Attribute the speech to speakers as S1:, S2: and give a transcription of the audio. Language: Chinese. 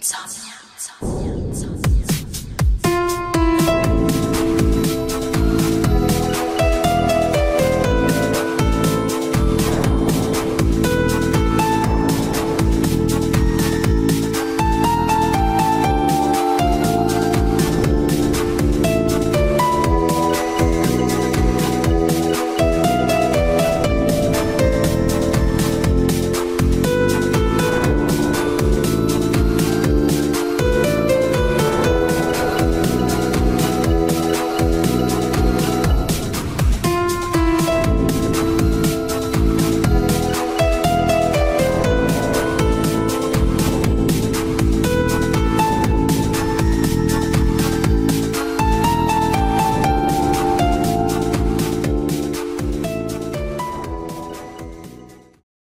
S1: 操！